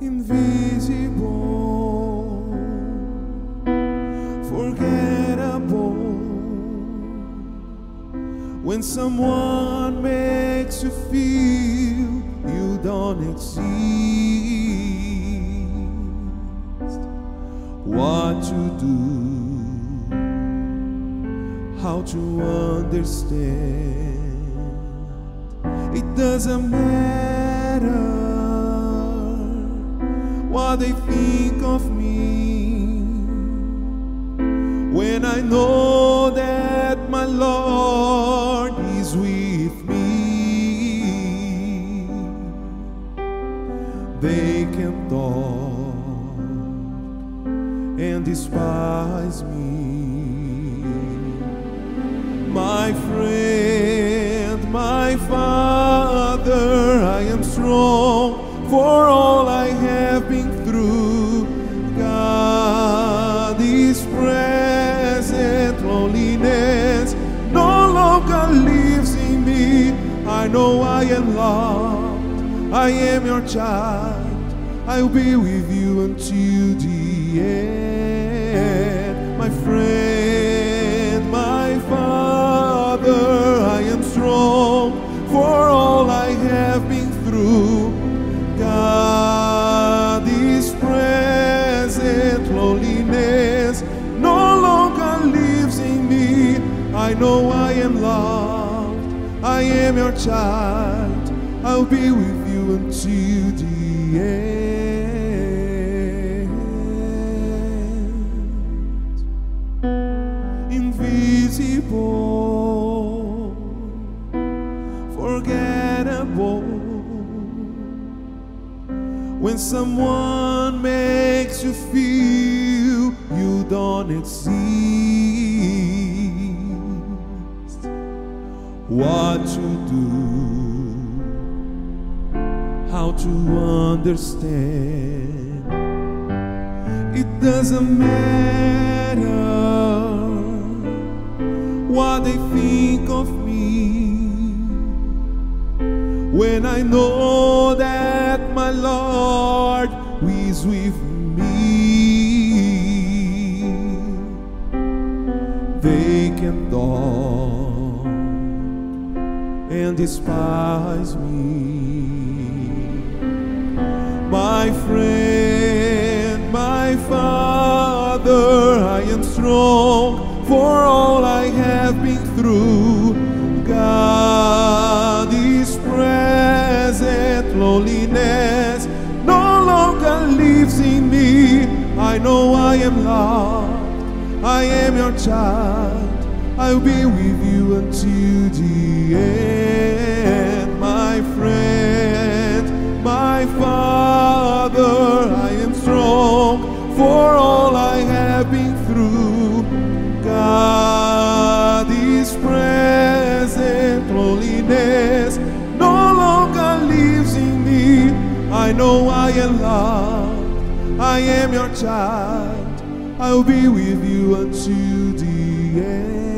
invisible, forgettable. When someone makes you feel you don't exist, what to do, how to understand. It doesn't matter what they think of me when I know that my Lord is with me. They can talk and despise me. My friend, my father, I am strong for all I have through. God is present, loneliness no longer lives in me. I know I am loved, I am your child. I'll be with you until the end, my friend, I know I am loved, I am your child. I'll be with you until the end. Invisible, forgettable. When someone makes you feel you don't exist, what to do, how to understand. It doesn't matter what they think of me when I know that my Lord is with me. They can talk and despise me. My friend, my father, I am strong for all I have been through. God is present, loneliness no longer lives in me. I know I am loved, I am your child. I'll be with you until the end, my friend, my father. I am strong for all I have been through. God is present, loneliness no longer lives in me. I know I am loved, I am your child. I'll be with you until the end.